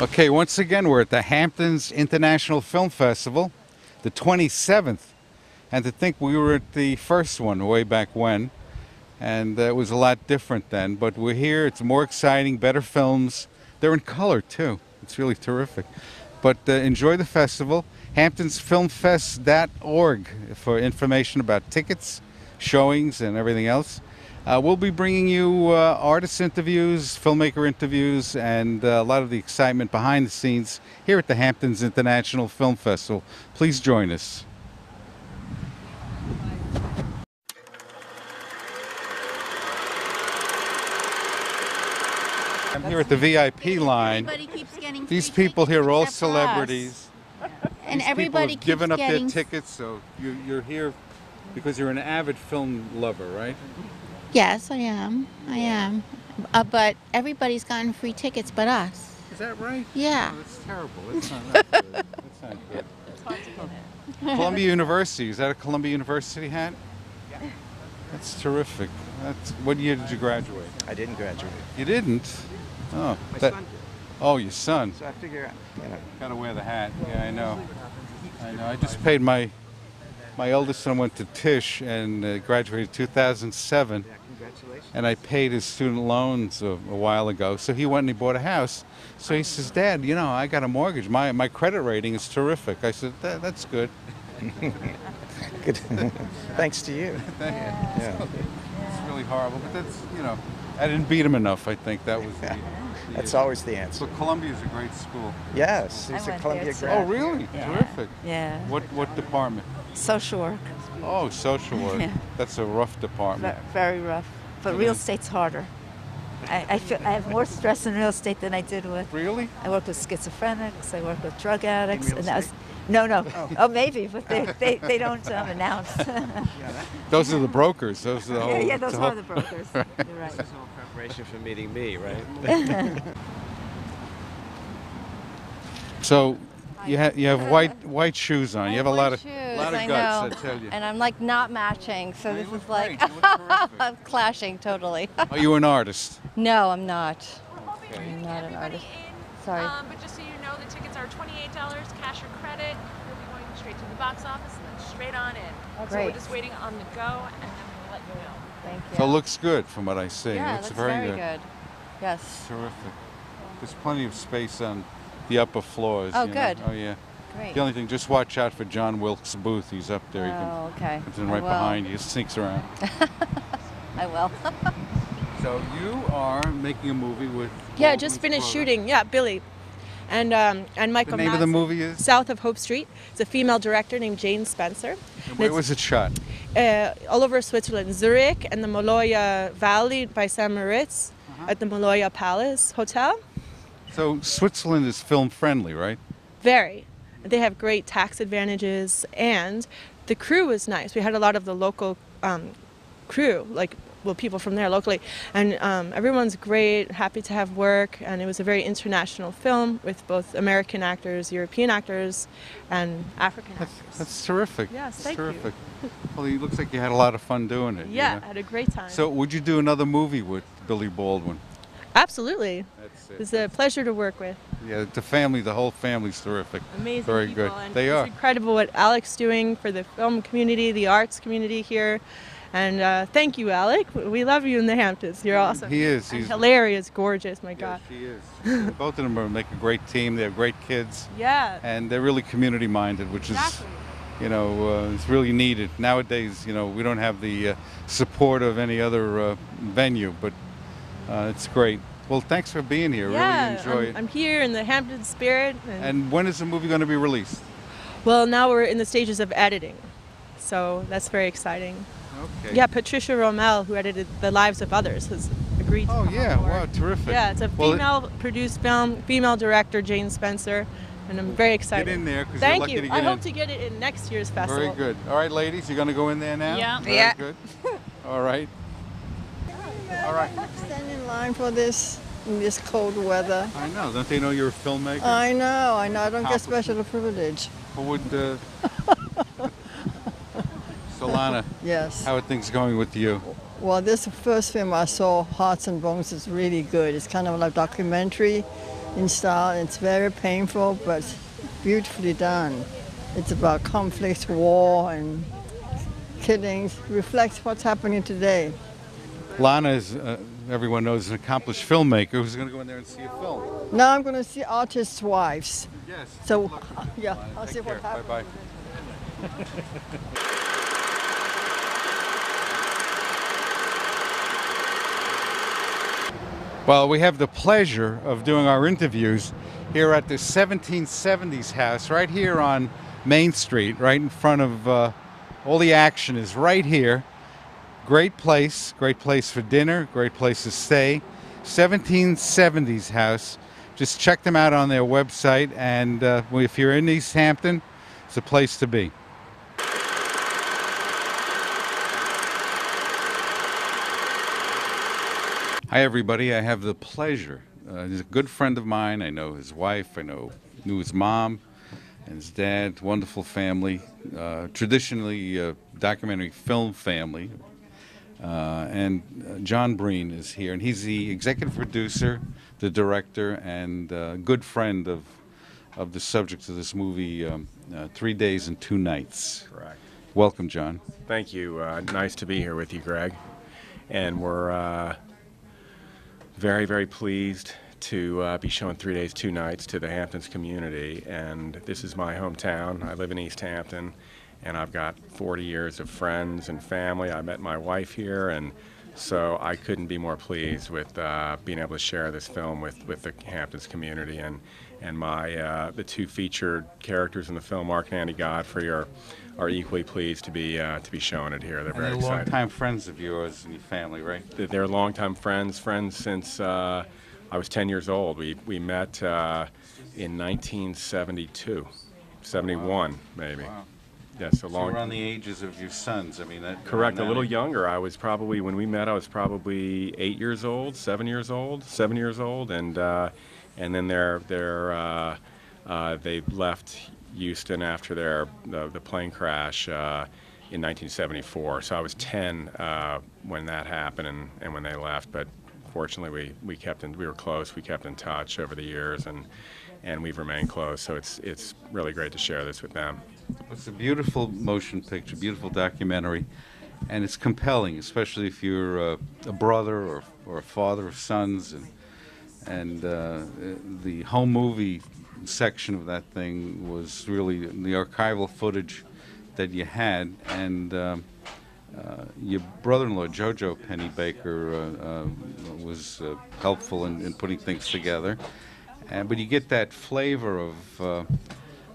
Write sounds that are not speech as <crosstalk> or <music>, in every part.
Okay, once again, we're at the Hamptons International Film Festival, the 27th. And to think we were at the first one way back when, and it was a lot different then. But we're here, it's more exciting, better films. They're in color too. It's really terrific. But uh, enjoy the festival. HamptonsFilmFest.org for information about tickets, showings, and everything else. Uh, we'll be bringing you uh, artist interviews, filmmaker interviews, and uh, a lot of the excitement behind the scenes here at the Hamptons International Film Festival. Please join us. I'm here at the VIP line. Keeps getting These people here are all tickets except for us. celebrities. And These everybody keeps given up getting their tickets, so you, you're here because you're an avid film lover, right? Yes, I am. I am. Uh, but everybody's gotten free tickets but us. Is that right? Yeah. Oh, that's terrible. That's not that good. That's not good. Columbia University. Is that a Columbia University hat? Yeah. That's terrific. That's what year did you graduate? I didn't graduate. You didn't. Oh, My that- son did. oh, your son. So I figure, you know, Gotta wear the hat. Yeah, I know. I know. I just paid my my eldest son went to Tisch and uh, graduated 2007, yeah, congratulations. and I paid his student loans a, a while ago. So he went and he bought a house. So he says, Dad, you know, I got a mortgage. My my credit rating is terrific. I said, that, that's good. <laughs> Good. <laughs> Thanks to you. <laughs> Yeah. It's really horrible, but that's you know, I didn't beat him enough. I think that was. The, the That's issue. always the answer. So Columbia's a great school. Yes, I he's a Columbia there, too. Oh, really? Yeah. Terrific. Yeah. What what department? Social work. Oh, social work. Yeah. That's a rough department. Ve- Very rough. But real estate's harder. I, I, feel, I have more stress in real estate than I did with. Really? I work with schizophrenics. I work with drug addicts. real and that was, no, no. Oh. maybe, but they, they, they don't um, announce. <laughs> <laughs> Those are the brokers. Those are the whole. yeah, yeah, those the are whole- the <laughs> brokers. You're right. This is all preparation for meeting me, right? So, you have you have white white shoes on. You have a lot of shoes, lot of I guts. know. I tell you. And I'm like not matching, so No, this is like great. You look terrific. I'm <laughs> clashing totally. Are you an artist? no, I'm not. Okay. I'm not an Everybody artist. in, Sorry. Um, but just so you know, the tickets are $28, cash or credit. You'll be going straight to the box office and then straight on in. So we're just waiting on the go, and then we'll let you know. Thank you. So it looks good from what I see. yeah, it looks that's very, very good. good. Yes. Terrific. There's plenty of space on the upper floors. Oh, you know. good. Oh yeah. Great. The only thing, just watch out for John Wilkes Booth. He's up there. He Oh, okay. comes in I right will. behind you. He sneaks around. <laughs> I will. <laughs> so you are making a movie with. Yeah, Baldwin's just finished brother. shooting. Yeah, Billy, and um, and The Michael. name of the movie is. South of Hope Street. It's a female director named Jane Spencer. And Where it's- was it shot? Uh, all over Switzerland, Zurich and the Maloja Valley by St. Moritz Uh-huh. at the Maloja Palace Hotel. So Switzerland is film friendly, right? Very. They have great tax advantages, and the crew was nice. We had a lot of the local um, crew, like well, people from there locally, and um, everyone's great, happy to have work. And it was a very international film with both American actors, European actors, and African That's, actors. that's terrific. Yes, That's thank you. terrific. Well, it looks like you had a lot of fun doing it. you yeah, know? I had a great time. So, would you do another movie with Billy Baldwin? absolutely, That's it was a pleasure to work with. Yeah, the family, the whole family's terrific. Amazing Very people, good. And They it's are. incredible what Alec's doing for the film community, the arts community here. And uh, thank you, Alec. We love you in the Hamptons. You're awesome. He is. And He's hilarious, gorgeous. My Yes, God. he is. Both of them are make a great team. They have great kids, <laughs> Yeah. and they're really community minded, which Exactly. is, you know, uh, it's really needed nowadays. You know, we don't have the uh, support of any other uh, venue, but uh, it's great. Well, thanks for being here. yeah. really enjoy I'm, it. I'm here in the Hampton spirit. And, And when is the movie going to be released? well, now we're in the stages of editing, so that's very exciting. Okay. Yeah, Patricia Rommel, who edited The Lives of Others, has agreed. to Oh yeah! on. Wow, terrific. Yeah, it's a Well, female-produced film, female director Jane Spencer, and I'm very excited. Get in there because you're Thank lucky you. to get I in. hope to get it in next year's festival. Very good. All right, ladies, you're going to go in there now? Yeah. Very Yeah. good. All right. All right. Stand in line for this in this cold weather. I know. Don't they know you're a filmmaker? I know, I know. I don't get special privilege. Who would? Uh... <laughs> Solana, Yes. how are things going with you? Well, this first film I saw, Hearts and Bones, is really good. It's kind of like a documentary in style. It's very painful, but beautifully done. It's about conflict, war, and killings. Reflects what's happening today. Lana is, uh, everyone knows, an accomplished filmmaker who's going to go in there and see a film. Now I'm going to see Artists' Wives. Yes. So, <laughs> yeah, I'll see Take what happens. Bye bye. <laughs> Well, we have the pleasure of doing our interviews here at the 1770s house, right here on Main Street, right in front of uh, all the action is right here. Great place, great place for dinner, great place to stay. 1770s house. Just check them out on their website, and uh, if you're in East Hampton, it's a place to be. Hi, everybody. I have the pleasure. Uh, he's a good friend of mine. I know his wife. I know knew his mom and his dad. Wonderful family. Uh, traditionally, a documentary film family. Uh, and uh, John Breen is here, and he's the executive producer, the director, and uh, good friend of of the subject of this movie, um, uh, Three Days and Two Nights. Correct. Welcome, John. Thank you. Uh, nice to be here with you, Greg. And we're uh, very, very pleased to uh, be showing Three Days, Two Nights to the Hamptons community. And this is my hometown. I live in East Hampton, and I've got 40 years of friends and family. I met my wife here, and so I couldn't be more pleased with uh, being able to share this film with, with the Hamptons community. And, and my uh, the two featured characters in the film, Mark and Andy Godfrey, are are equally pleased to be uh, to be showing it here. They're And very they're excited. longtime friends of yours and your family, right? They're- They're longtime friends, friends since uh, I was 10 years old. We we met uh, in 1972, 71 maybe. Wow. Yes, a So long. around the ages of your sons. I mean, that, Correct, a little younger. I was probably when we met. I was probably eight years old, seven years old, seven years old, and uh, and then they're they're uh, uh, they left Houston after their the, the plane crash uh, in 1974. So I was 10 uh, when that happened and, and when they left. But fortunately, we, we kept in we were close. We kept in touch over the years, and and we've remained close. So it's it's really great to share this with them. It's a beautiful motion picture, beautiful documentary, and it's compelling, especially if you're uh, a brother or, or a father of sons, and and uh, the home movie section of that thing was really the archival footage that you had, and. Um, uh, your brother-in-law Jojo Pennebaker uh, uh, was uh, helpful in, in putting things together, and but you get that flavor of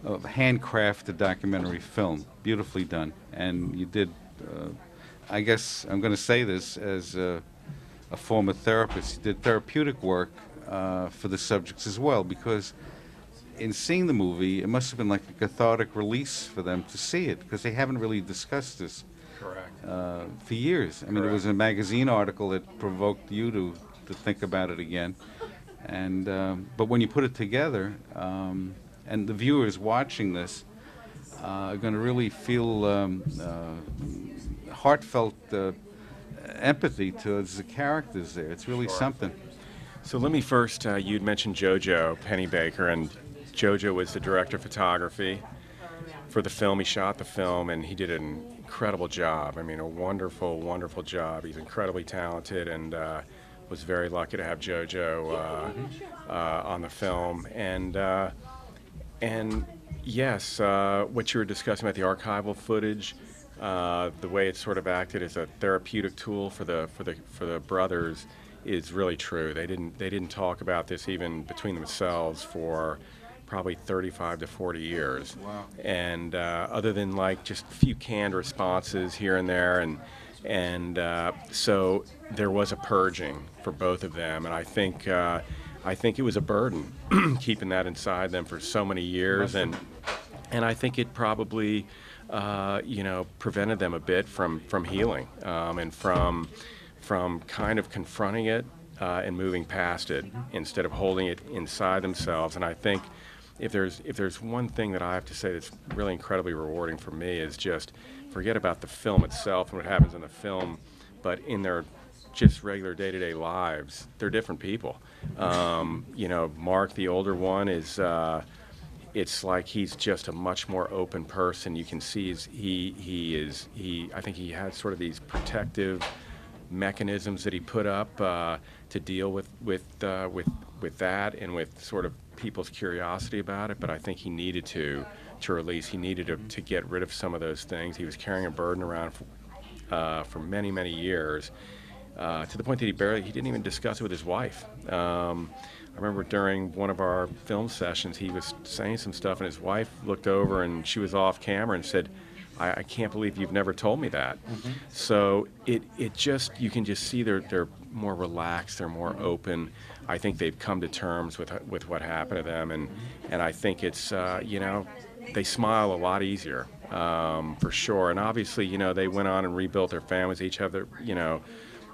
uh, of handcrafted documentary film, beautifully done. And you did, uh, I guess I'm going to say this as a, a former therapist, you did therapeutic work uh, for the subjects as well, because in seeing the movie, it must have been like a cathartic release for them to see it, because they haven't really discussed this Correct. uh, for years. I mean, it was a magazine article that provoked you to, to think about it again. And um, but when you put it together, um, and the viewers watching this uh, are going to really feel um, uh, heartfelt uh, empathy towards the characters there. It's really something. So let me first, uh, you'd mentioned JoJo Pennebaker, and JoJo was the director of photography for the film. He shot the film, and he did an incredible job. I mean, a wonderful, wonderful job. He's incredibly talented, and uh, was very lucky to have JoJo uh, uh, on the film. And uh, and yes, uh, what you were discussing about the archival footage, uh, the way it's sort of acted as a therapeutic tool for the for the for the brothers is really true. They didn't they didn't talk about this even between themselves for probably 35 to 40 years. Wow. And uh, other than like just a few canned responses here and there, and and uh, so there was a purging for both of them, and I think. I think it was a burden <clears throat> keeping that inside them for so many years, and and I think it probably, uh, you know, prevented them a bit from from healing um, and from from kind of confronting it uh, and moving past it instead of holding it inside themselves. And I think if there's if there's one thing that I have to say that's really incredibly rewarding for me is just forget about the film itself and what happens in the film, but in their just regular day-to-day lives, they're different people. Um, you know, Mark, the older one, is. Uh, it's like he's just a much more open person. You can see he's, he he is he. I think he has sort of these protective mechanisms that he put up uh, to deal with with uh, with with that and with sort of people's curiosity about it. But I think he needed to to release. He needed to, to get rid of some of those things. He was carrying a burden around for, uh, for many many years. Uh, to the point that he barely he didn't even discuss it with his wife. Um, I remember during one of our film sessions, he was saying some stuff, and his wife looked over and she was off camera and said, I, I can't believe you've never told me that. So it, it just, you can just see they're, they're more relaxed, they're more open. I think they've come to terms with, with what happened to them, and, and I think it's, uh, you know, they smile a lot easier, um, for sure. And obviously, you know, they went on and rebuilt their families, each have their, you know,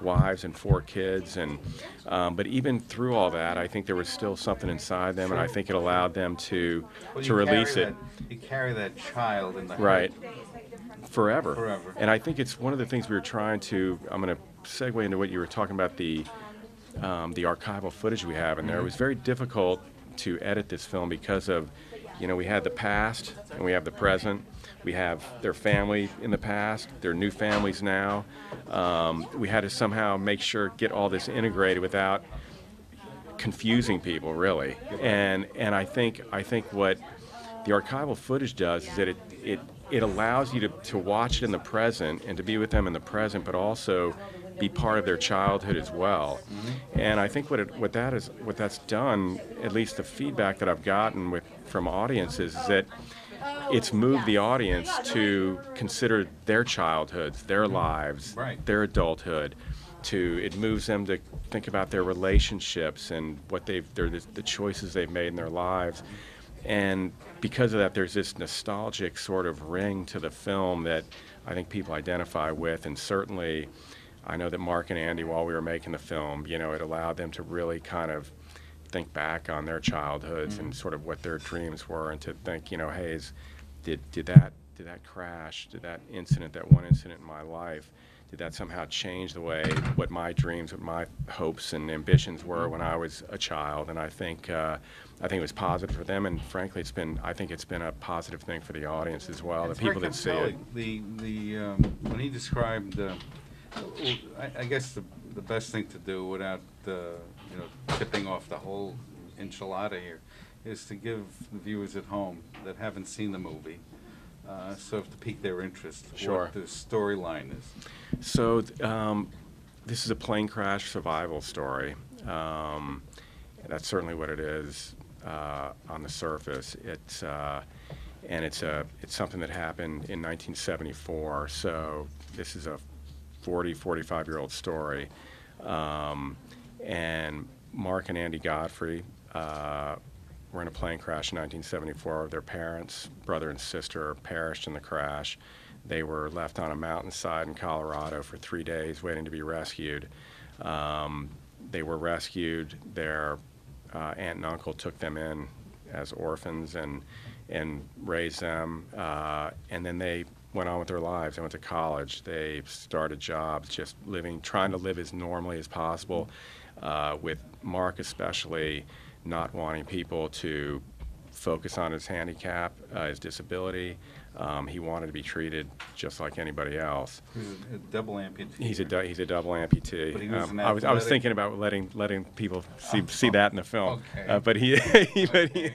wives and four kids and um, but even through all that i think there was still something inside them and i think it allowed them to to release it. you carry that child in the right. Forever. Forever. and i think it's one of the things we were trying to i'm going to segue into what you were talking about the um, the archival footage we have in there. It was very difficult to edit this film because of you know we had the past and we have the present. We have their family in the past their new families now. Um, we had to somehow make sure get all this integrated without confusing people really. And and i think i think what the archival footage does is that it it it allows you to, to watch it in the present and to be with them in the present but also be part of their childhood as well and i think what it, what that is what that's done at least the feedback that i've gotten with from audiences is that it's moved the audience to consider their childhoods, their lives, Right. their adulthood. To it moves them to think about their relationships and what they've their, the choices they've made in their lives, and because of that, there's this nostalgic sort of ring to the film that I think people identify with, and certainly. I know that Mark and Andy, while we were making the film, you know, it allowed them to really kind of think back on their childhoods and sort of what their dreams were, and to think, you know, hey, is, did did that did that crash, did that incident, that one incident in my life, did that somehow change the way what my dreams, what my hopes and ambitions were when I was a child? And I think uh, I think it was positive for them, and frankly, it's been I think it's been a positive thing for the audience as well, It's the people that see it. The, the, um, when he described, uh, I, I guess the, the best thing to do without, uh, you know, tipping off the whole enchilada here, is to give the viewers at home that haven't seen the movie, uh, sort of to pique their interest. Sure. What the storyline is. So, th- um, this is a plane crash survival story. Um, that's certainly what it is uh, on the surface. It's uh, and it's a it's something that happened in 1974. So this is a 40, 45 year old story. Um, and Mark and Andy Godfrey uh, were in a plane crash in 1974. Their parents, brother and sister, perished in the crash. They were left on a mountainside in Colorado for three days waiting to be rescued. Um, they were rescued. Their uh, aunt and uncle took them in as orphans and and raised them. Uh, and then they went on with their lives. They went to college. They started jobs, just living, trying to live as normally as possible. Uh, with Mark especially, not wanting people to focus on his handicap, uh, his disability. Um, he wanted to be treated just like anybody else. He's a, a double amputee. He's a du- he's a double amputee. But he was Um, an I was I was athletic- thinking about letting letting people see Oh, see that in the film. okay. Uh, but he, <laughs> but he, <laughs> but he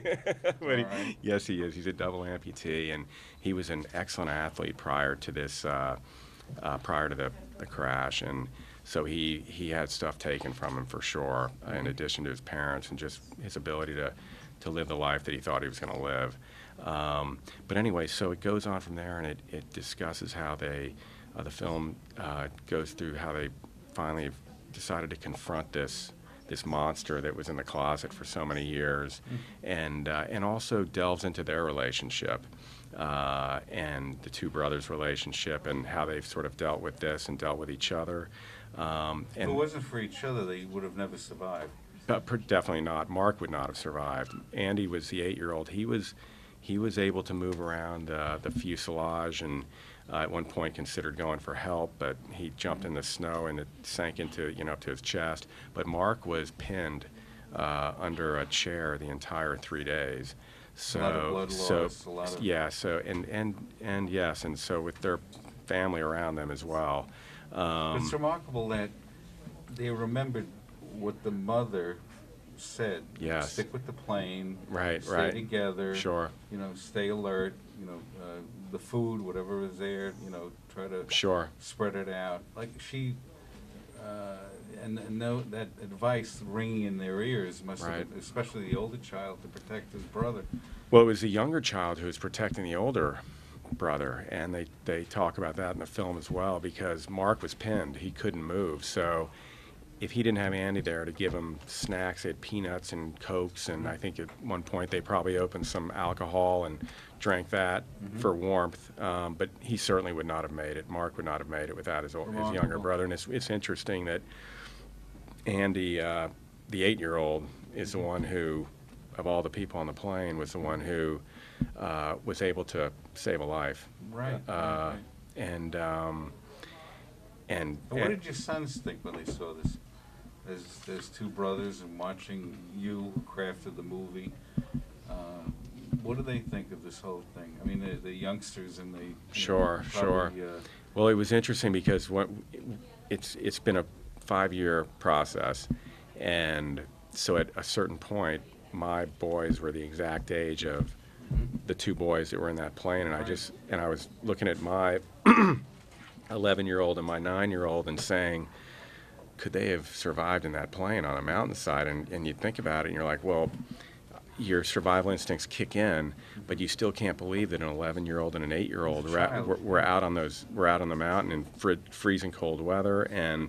All right. yes he is. He's a double amputee, and he was an excellent athlete prior to this uh, uh, prior to the, the crash, and so he he had stuff taken from him for sure. uh, in addition to his parents and just his ability to to live the life that he thought he was going to live. Um, but anyway, so it goes on from there, and it, it discusses how they, uh, the film uh, goes through how they finally decided to confront this this monster that was in the closet for so many years, and uh, and also delves into their relationship. Uh, and the two brothers' relationship, and how they've sort of dealt with this and dealt with each other. Um, If it wasn't for each other, they would have never survived. uh, per- definitely not. Mark would not have survived. Andy was the eight-year-old. He was he was able to move around uh, the fuselage and uh, at one point considered going for help, but he jumped in the snow and it sank into, you know, up to his chest. But Mark was pinned uh, under a chair the entire three days. So, lot of blood so loss, a lot of- yeah, so and and and yes, and so with their family around them as well. Um, it's remarkable that they remembered what the mother said. Yes. Stick with the plane. Right, stay right. together. Sure. You know, stay alert. You know, uh, the food, whatever is there. You know, try to Sure. spread it out. Like she, uh, and, and know that advice ringing in their ears must have been, especially the older child, to protect his brother. Well, it was the younger child who was protecting the older brother, and they, they talk about that in the film as well because Mark was pinned. He couldn't move. So if he didn't have Andy there to give him snacks, they had peanuts and Cokes, and I think at one point they probably opened some alcohol and drank that for warmth. Um, but he certainly would not have made it. Mark would not have made it without his, ol- his younger Remarkable. brother. And it's, it's interesting that Andy, uh, the eight-year-old, is the one who, of all the people on the plane, was the one who uh, was able to save a life. Right. Uh. And um, and, what and- did your sons think when they saw this? There's, there's two brothers and watching you who crafted the movie. Uh, what do they think of this whole thing? I mean, the, the youngsters and they. you know, Sure, sure. uh, Well, it was interesting because what, it's it's been a five-year process, and so at a certain point, my boys were the exact age of the two boys that were in that plane, and I just and I was looking at my <clears throat> 11-year-old and my nine-year-old and saying, could they have survived in that plane on a mountainside? And and you think about it, and you're like, well. Your survival instincts kick in, but you still can't believe that an 11-year-old and an 8-year-old were, out- were, were out on those we're out on the mountain in fr- freezing cold weather and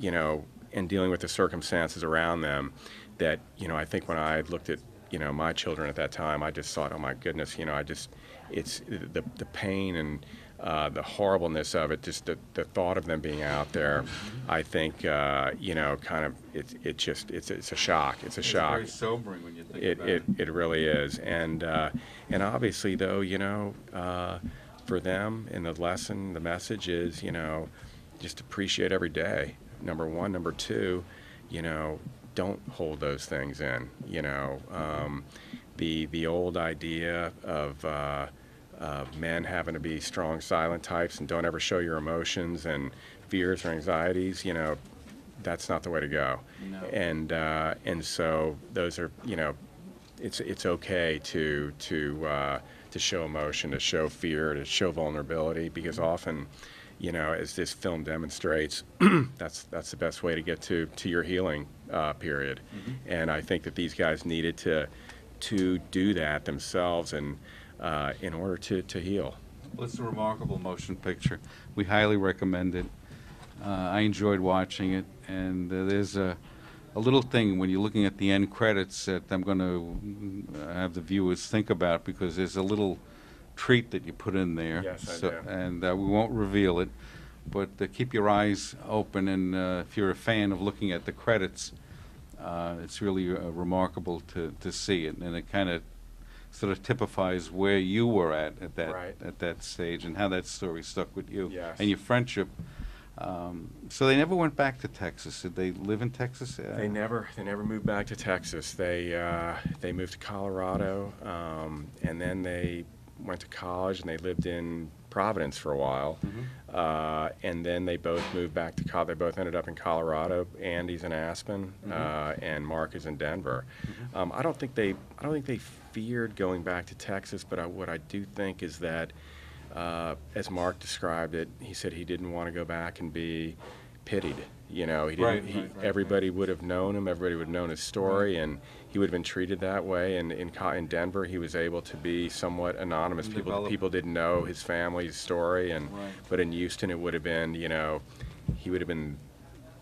you know and dealing with the circumstances around them that you know I think when I looked at you know my children at that time I just thought oh my goodness you know I just it's the the pain and uh, the horribleness of it just the, the thought of them being out there I think uh, you know kind of it, it just it's it's a shock it's a It's shock It's very sobering when you think it, about it, it. it really is. And, uh, and obviously, though, you know, uh, for them, and the lesson, the message is, you know, just appreciate every day. Number one. Number two, you know, don't hold those things in. You know, um, the, the old idea of, uh, men having to be strong, silent types and don't ever show your emotions and fears or anxieties, you know, that's not the way to go. No. And uh, and so those are you know, it's it's okay to to uh, to show emotion, to show fear, to show vulnerability because often, you know, as this film demonstrates, <clears throat> that's that's the best way to get to to your healing uh, period. And I think that these guys needed to to do that themselves and uh, in order to to heal. Well, it's a remarkable motion picture. We highly recommend it. Uh, I enjoyed watching it, and uh, there's a, a little thing when you're looking at the end credits that I'm going to have the viewers think about because there's a little treat that you put in there. Yes, I so, do. And uh, we won't reveal it, but uh, keep your eyes open, and uh, if you're a fan of looking at the credits, uh, it's really uh, remarkable to, to see it, and it kind of sort of typifies where you were at at that Right. at that stage and how that story stuck with you Yes. and your friendship. Um, so they never went back to Texas. Did they live in Texas? Uh, They never they never moved back to Texas. They uh, they moved to Colorado, um, and then they went to college and they lived in Providence for a while, uh, and then they both moved back to Col. They both ended up in Colorado. Andy's in Aspen, uh, and Mark is in Denver. Um, I don't think they I don't think they feared going back to Texas, but I, what I do think is that. Uh, as Mark described it, he said he didn't want to go back and be pitied. You know, he didn't. Right, he, right, right, everybody would have known him. Everybody would have known his story, and he would have been treated that way. And in in Denver, he was able to be somewhat anonymous. And People develop- people didn't know his family's story, and but in Houston, it would have been you know, he would have been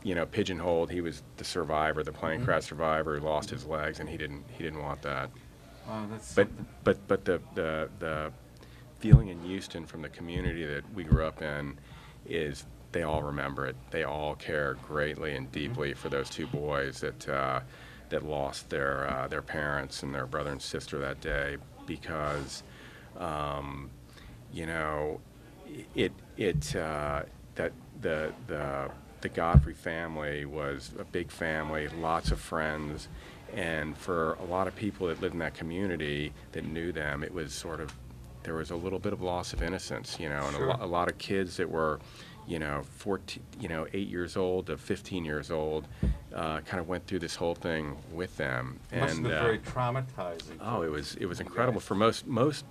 you know pigeonholed. He was the survivor, the plane Mm-hmm. crash survivor who lost his legs, and he didn't he didn't want that. Wow, that's But something. but but the the the feeling in Houston from the community that we grew up in is they all remember it. They all care greatly and deeply for those two boys that uh, that lost their uh, their parents and their brother and sister that day because um, you know it it uh, that the the the Godfrey family was a big family, lots of friends, and for a lot of people that lived in that community that knew them, it was sort of there was a little bit of loss of innocence, you know, and Sure. a, lo- a lot of kids that were, you know, 14, you know, eight years old to 15 years old, uh, kind of went through this whole thing with them. It must have been uh, very traumatizing. Oh, it was it was incredible for most most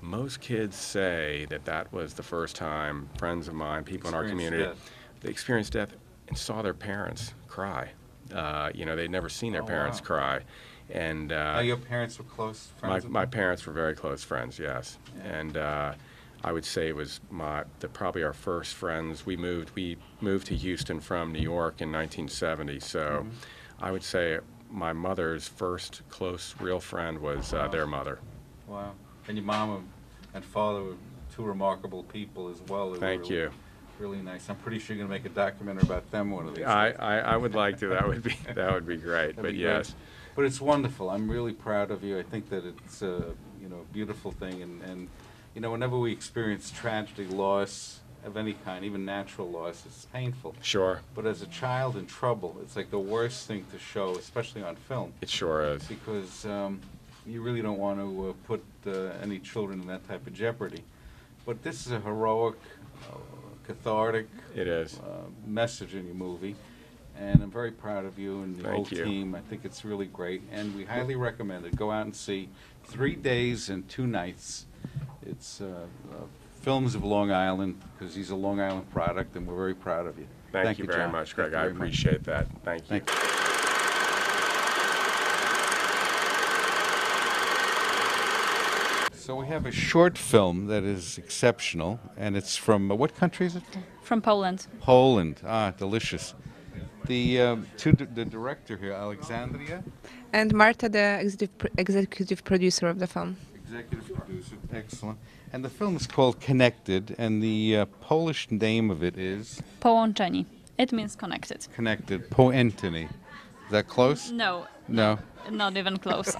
most kids say that that was the first time friends of mine, people in our community, death. they experienced death and saw their parents cry. Uh, you know, they'd never seen their Oh, parents wow. cry, and Now, uh, your parents were close my friends? with my parents were very close friends. Yes, and. Uh, I would say it was my the, probably our first friends. We moved we moved to Houston from New York in 1970. So, Mm-hmm. I would say my mother's first close real friend was uh, their mother. Wow. And your mom and father were two remarkable people as well. Were Thank really- you. Really nice. I'm pretty sure you're gonna make a documentary about them one of these I, days. I, I would like to. That would be that would be great. <laughs> That'd But be great. yes, But it's wonderful. I'm really proud of you. I think that it's a, you know, beautiful thing and, and, you know, whenever we experience tragedy, loss of any kind, even natural loss, it's painful. sure, But as a child in trouble, it's like the worst thing to show, especially on film, it sure is. because um, you really don't want to uh, put uh, any children in that type of jeopardy. But this is a heroic, uh, cathartic It is. uh, message in your movie, and I'm very proud of you and the Thank whole you. team. I think it's really great, and we highly recommend it. Go out and see Three Days and Two Nights. It's uh, uh, Films of Long Island, because he's a Long Island product, and we're very proud of you. Thank, you very John. much, Greg. you I very much. appreciate that. Thank you. Thank you. So we have a short film that is exceptional, and it's from uh, what country is it from? From Poland. Poland. Ah, delicious. The um, to the director here, Alexandria, And Marta, the executive, pr- executive producer of the film. executive producer. Excellent. And the film is called Connected, and the uh, Polish name of it is Połączeni. It means connected. Connected. Poentiny. Is that close? No, No, not even close.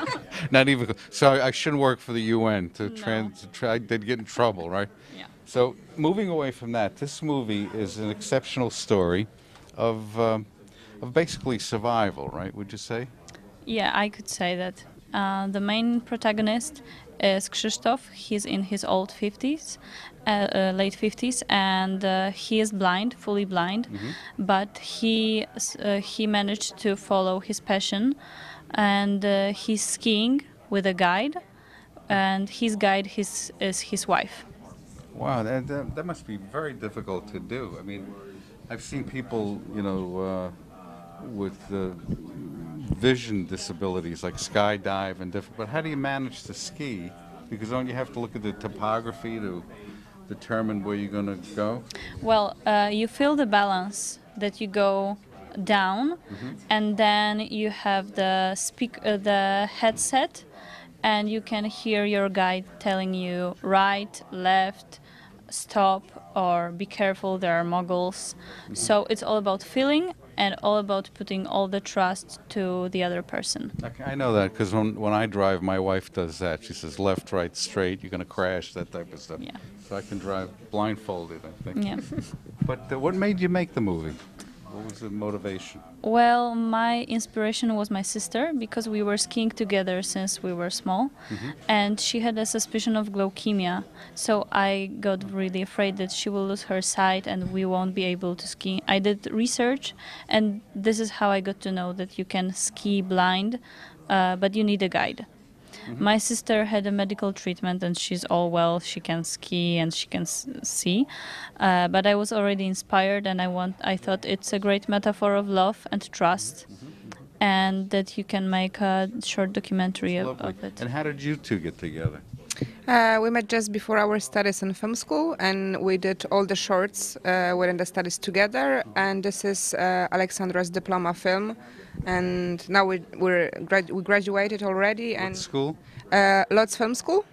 <laughs> not even. close. So I, I shouldn't work for the UN to No. trans. They'd get in trouble, right? yeah. So moving away from that, this movie is an exceptional story of um, of basically survival, right? Would you say? Yeah, I could say that. Uh, the main protagonist is Krzysztof. He's in his old 50s, uh, uh, late 50s, and uh, he is blind, fully blind. But he uh, he managed to follow his passion, and uh, he's skiing with a guide, and his guide his, is his wife. Wow, that, that, that must be very difficult to do. I mean, I've seen people, you know, uh, with uh, vision disabilities like skydive and different. But how do you manage to ski? Because don't you have to look at the topography to determine where you're going to go? Well, uh, you feel the balance that you go down, and then you have the speak uh, the headset, and you can hear your guide telling you right, left, stop, or be careful. There are moguls. So it's all about feeling and all about putting all the trust to the other person. I know that because when, when I drive, my wife does that. She says left, right, straight, you're going to crash, that type of stuff. Yeah. So I can drive blindfolded, I think. Yeah. <laughs> But uh, what made you make the movie? What was the motivation? Well, my inspiration was my sister because we were skiing together since we were small, and she had a suspicion of glaucemia. So I got really afraid that she will lose her sight and we won't be able to ski. I did research, and this is how I got to know that you can ski blind, uh, but you need a guide. My sister had a medical treatment and she's all well. She can ski and she can s- see. Uh, but I was already inspired and I want. I thought it's a great metaphor of love and trust, and that you can make a short documentary of, of it. And how did you two get together? Uh, we met just before our studies in film school, and we did all the shorts uh, within the studies together. And this is uh, Aleksandra's diploma film, and now we we're grad- we graduated already. What And school? uh, Lodz Film School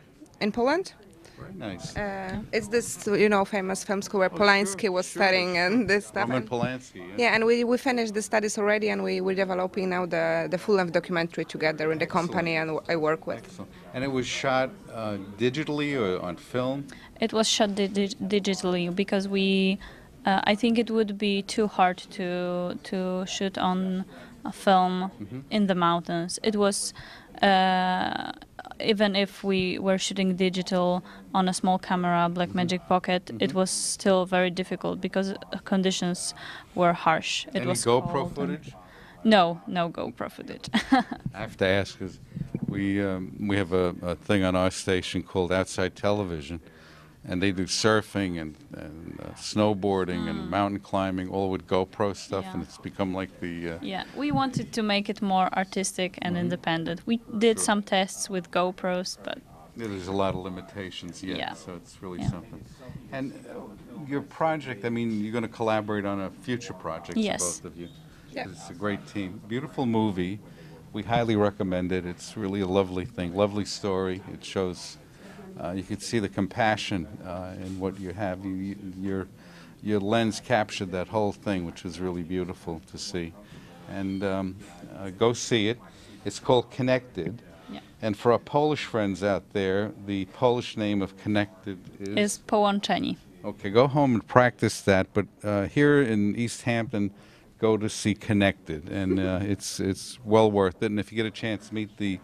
in Poland. Very nice. Uh, it's this, you know, famous film school where Polanski was studying and this stuff. Roman Polanski. Yeah. Yeah, and we, we finished the studies already, and we, we're developing now the, the full length documentary together in the company and I work with. Excellent. And it was shot uh, digitally or on film? It was shot di- dig- digitally because we, uh, I think it would be too hard to to shoot on a film in the mountains. It was. Even if we were shooting digital on a small camera, Blackmagic Pocket, it was still very difficult because uh, conditions were harsh. It Any was GoPro footage? No, no GoPro footage. <laughs> I have to ask because we um, we have a, a thing on our station called Outside Television, and they do surfing and, and uh, snowboarding and mountain climbing, all with GoPro stuff, and it's become like the uh, Yeah, we wanted to make it more artistic and independent. We did some tests with GoPros, but Yeah, there's a lot of limitations yet, Yeah. so it's really Yeah. something. And uh, your project, I mean, you're going to collaborate on a future project, Yes. both of you. Yeah. It's a great team. Beautiful movie. We highly recommend it. It's really a lovely thing, lovely story. It shows, uh, you can see the compassion uh, in what you have. You, you, your, your lens captured that whole thing, which was really beautiful to see. And um, uh, go see it. It's called Connected. Yeah. And for our Polish friends out there, the Polish name of Connected is. is połączeni. Okay, go home and practice that. But uh, here in East Hampton, go to see Connected, and uh, it's it's well worth it. And if you get a chance, meet the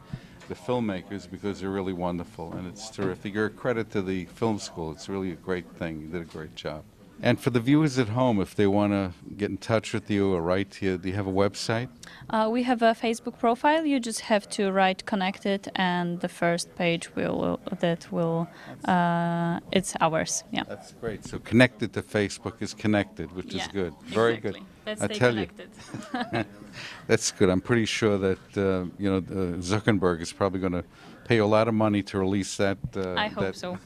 the filmmakers because they're really wonderful, and it's terrific. You're a credit to the film school. It's really a great thing. You did a great job. And for the viewers at home, if they want to get in touch with you or write to you, do you have a website? Uh, we have a Facebook profile. You just have to write connected, and the first page will that will uh, it's ours. Yeah. That's great. So connected to Facebook is connected, which is good. Very exactly. good. Let's I stay tell you. <laughs> <laughs> That's good. I'm pretty sure that uh, you know Zuckerberg is probably going to pay a lot of money to release that. Uh, I hope that- so.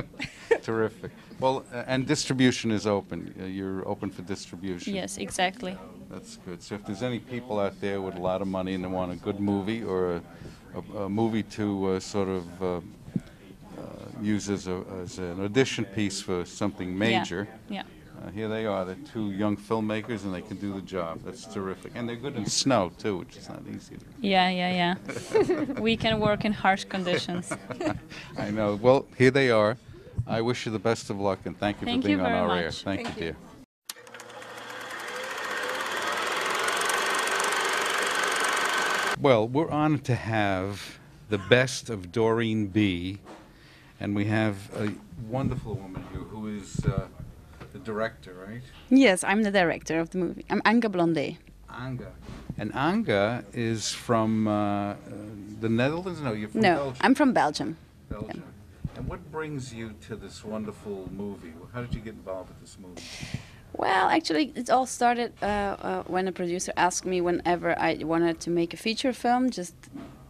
<laughs> Terrific. Well, uh, and distribution is open. Uh, you're open for distribution. yes, exactly. That's good. So if there's any people out there with a lot of money and they want a good movie or a, a, a movie to uh, sort of uh, uh, use as, a, as an audition piece for something major, Yeah. uh, here they are. They're two young filmmakers and they can do the job. That's terrific. And they're good in snow too, which is not easy. Yeah, yeah, yeah. <laughs> we can work in harsh conditions. <laughs> I know. Well, here they are. I wish you the best of luck and thank you Thank for you being on very our air. Thank, Thank you, you. dear. Well, we're honored to have the best of Dorien B. And we have a wonderful woman here who is uh, the director, right? Yes, I'm the director of the movie. I'm Anke Blondé. Anga. And Anga is from uh, uh, the Netherlands? No, you're from No, Belgium. I'm from Belgium. Belgium. And what brings you to this wonderful movie? How did you get involved with this movie? Well, actually, it all started uh, uh, when a producer asked me whenever I wanted to make a feature film, just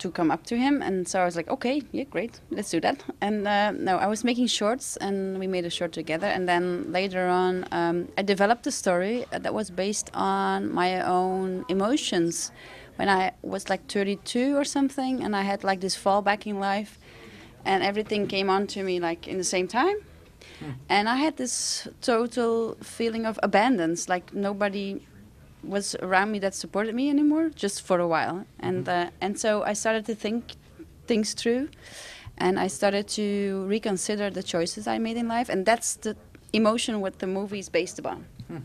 to come up to him. And so I was like, okay, yeah, great, let's do that. And uh, no, I was making shorts, and we made a short together. And then later on, um, I developed a story that was based on my own emotions. When I was like 32 or something, and I had like this fallback in life, and everything came on to me like in the same time. Hmm. And I had this total feeling of abandoned, like nobody was around me that supported me anymore, just for a while. And hmm. uh, and so I started to think things through, and I started to reconsider the choices I made in life, and that's the emotion what the movie is based upon. Hmm.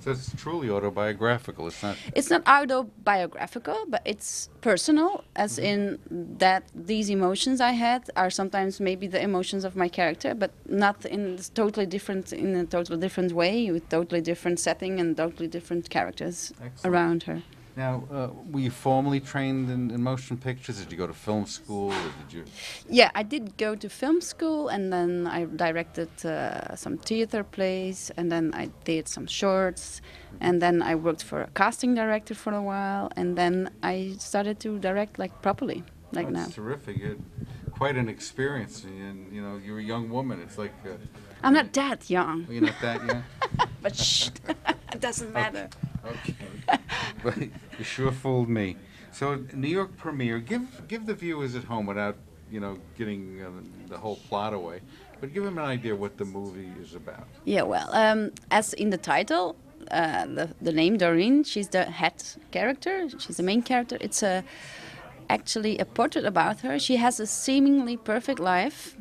So it's truly autobiographical. It's not. It's not autobiographical, but it's personal, as mm-hmm. in that these emotions I had are sometimes maybe the emotions of my character, but not in totally different in a totally different way with totally different setting and totally different characters Excellent. around her. Now, uh, were you formally trained in, in motion pictures? Did you go to film school? Or did you? Yeah, I did go to film school, and then I directed uh, some theater plays, and then I did some shorts, and then I worked for a casting director for a while, and then I started to direct like properly, like now. That's terrific. Quite an experience, and you know, you're a young woman. It's like uh, I'm not that young, well, you're not that young. <laughs> but shh, <laughs> it doesn't matter. Okay, but you sure fooled me. So, New York premiere. Give give the viewers at home, without you know, getting uh, the whole plot away. But give them an idea what the movie is about. Yeah, well, um, as in the title, uh, the, the name Dorien, she's the head character. She's the main character. It's a actually a portrait about her. She has a seemingly perfect life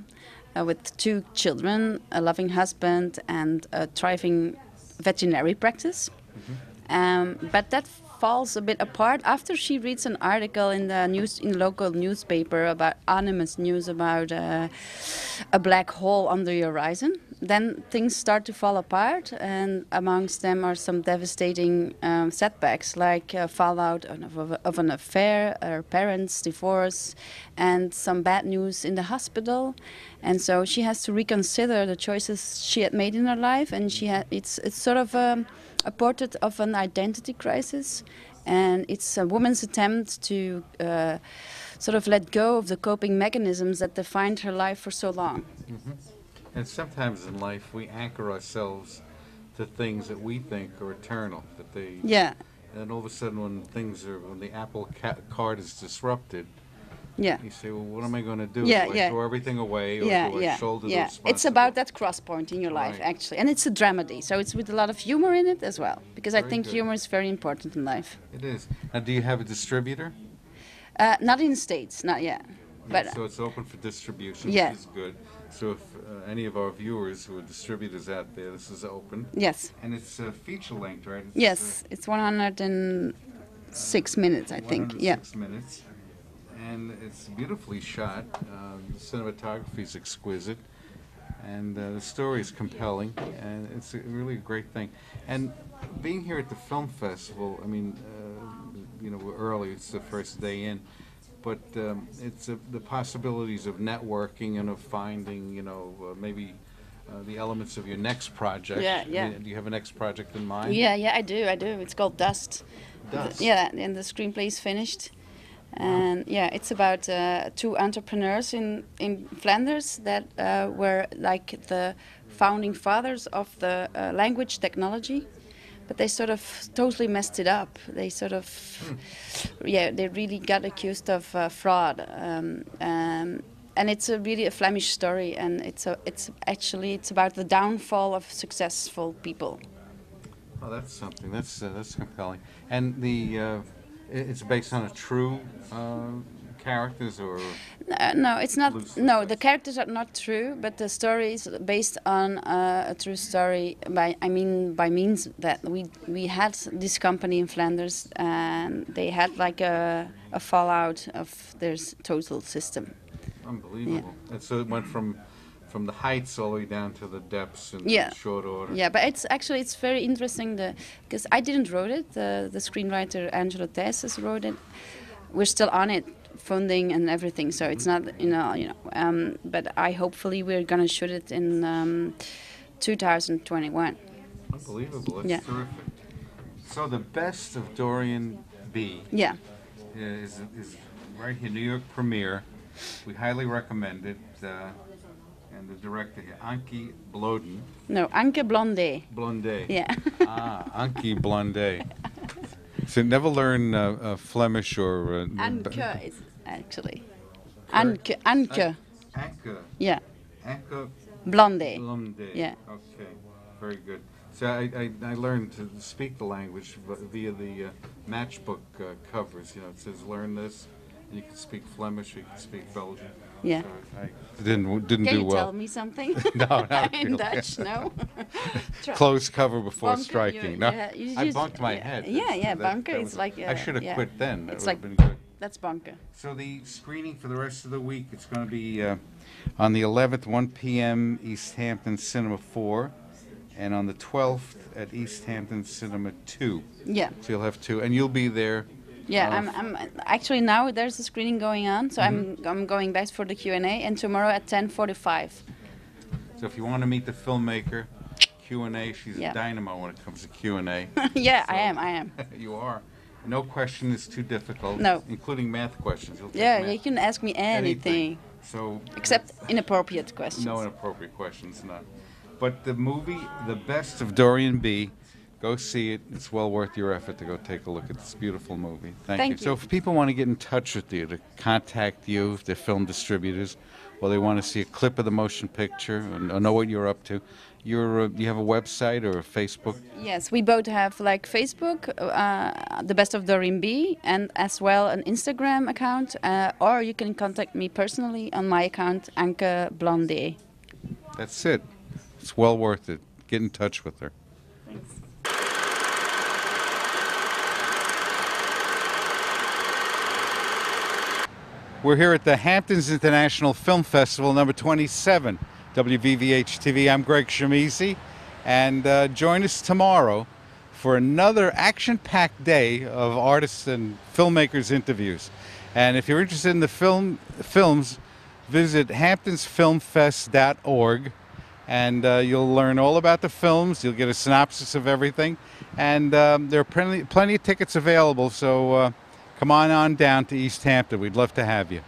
uh, with two children, a loving husband, and a thriving veterinary practice. Um, but that falls a bit apart after she reads an article in the news in local newspaper about anonymous news about uh, a black hole on the horizon. Then things start to fall apart, and amongst them are some devastating um, setbacks, like fallout of, of, of an affair, her parents' divorce, and some bad news in the hospital. And so she has to reconsider the choices she had made in her life, and she ha- it's it's sort of um, a portrait of an identity crisis, and it's a woman's attempt to uh, sort of let go of the coping mechanisms that defined her life for so long. And sometimes in life, we anchor ourselves to things that we think are eternal, that they. Yeah. And all of a sudden, when things are, when the Apple ca- card is disrupted, Yeah. you say, well, what am I going to do? Yeah, do I yeah. throw everything away, or yeah, do I yeah, shoulder yeah. It's about that cross point in your life, Right. actually, and it's a dramedy, so it's with a lot of humor in it as well, because I think good. humor is very important in life. It is. Now, do you have a distributor? Uh, not in the states, not yet, Yeah, but so it's open for distribution, Yeah. which is good. So if uh, any of our viewers who are distributors out there, this is open. Yes. And it's uh, feature length, right? It's, yes, it's 106 minutes, I uh, think. Yeah. 106 minutes. And it's beautifully shot. Um, the cinematography is exquisite. And uh, the story is compelling. And it's a, really a great thing. And being here at the film festival, I mean, uh, you know, we're early, it's the first day in. But um, it's uh, the possibilities of networking and of finding, you know, uh, maybe uh, the elements of your next project. Yeah, yeah. do you have a next project in mind? Yeah, yeah, I do, I do. It's called Dust. Dust. Yeah, and the screenplay is finished. And yeah, it's about uh, two entrepreneurs in, in Flanders that uh, were like the founding fathers of the uh, language technology. But they sort of totally messed it up. They sort of, yeah, they really got accused of uh, fraud. Um, um, and it's a really a Flemish story, and it's a, it's actually it's about the downfall of successful people. Oh, that's something. That's uh, that's compelling. And the uh, it's based on a true uh, characters or No, no, it's not. No, the characters are not true, but the story is based on uh, a true story. By I mean, by means that we we had this company in Flanders, and they had like a, a fallout of their total system. unbelievable. And so it went from from the heights all the way down to the depths in Yeah. short order. Yeah, but it's actually it's very interesting because I didn't wrote it. The the screenwriter Angelo Tesses wrote it. We're still on it, funding and everything. So it's not you know you know. Um, but I hopefully we're gonna shoot it in um, 2021. Unbelievable. That's Yeah. terrific. So the best of Dorien B. Yeah. Is, is right here, New York premiere. We highly recommend it. Uh, and the director here, Anki Bloden. No, Anke Blondé. Blondé. Yeah. ah, Anki Blondé. <laughs> So never learn uh, uh, Flemish or. Uh, Anke is actually. Anke. Anke. Anke. Yeah. Anke Blondé. Blondé. Yeah. Okay, very good. So I, I, I learned to speak the language via the uh, matchbook uh, covers. You know, it says learn this. And you can speak Flemish, you can speak Belgian. Yeah. So I didn't didn't Can do you well. tell me something? <laughs> no, not <laughs> In really. Dutch, no. Try. <laughs> Close cover before Bunker, striking. no, yeah, you I just- bunked my yeah, head. yeah, That's- yeah, that- bunker that is was- like, I uh, should have yeah. quit then. That It's would like- been good. That's bunker. So the screening for the rest of the week, it's going to be uh, on the 11th, 1 p.m. East Hampton Cinema 4, and on the 12th at East Hampton Cinema 2. Yeah. So you'll have two, and you'll be there. Yeah, I'm, I'm actually now there's a screening going on, so I'm mm-hmm. I'm going back for the Q and A, and tomorrow at 10:45. So if you want to meet the filmmaker, Q&A, she's Yeah. a dynamo when it comes to Q&A. <laughs> yeah, I am, I am. <laughs> you are. No question is too difficult. No. Including math questions. Yeah, math. you can ask me anything, So except <laughs> inappropriate questions. No inappropriate questions, none. But the movie, The Best of Dorien B., Go see it. It's well worth your effort to go take a look at this beautiful movie. Thank, Thank you. So, if people want to get in touch with you, to contact you, if they're film distributors, or they want to see a clip of the motion picture and or know what you're up to, you're, uh, you have a website or a Facebook? Yes, we both have like Facebook, uh, the best of Dorien B, and as well an Instagram account, uh, or you can contact me personally on my account, Anke Blondé. That's it. It's well worth it. Get in touch with her. We're here at the Hamptons International Film Festival, number 27, WVVH TV. I'm Greg Schimizzi, and uh, join us tomorrow for another action packed day of artists and filmmakers interviews. And if you're interested in the film films, visit hamptonsfilmfest.org and uh, you'll learn all about the films. You'll get a synopsis of everything, and um, there are plenty, plenty of tickets available. So uh, come on on down to East Hampton. We'd love to have you.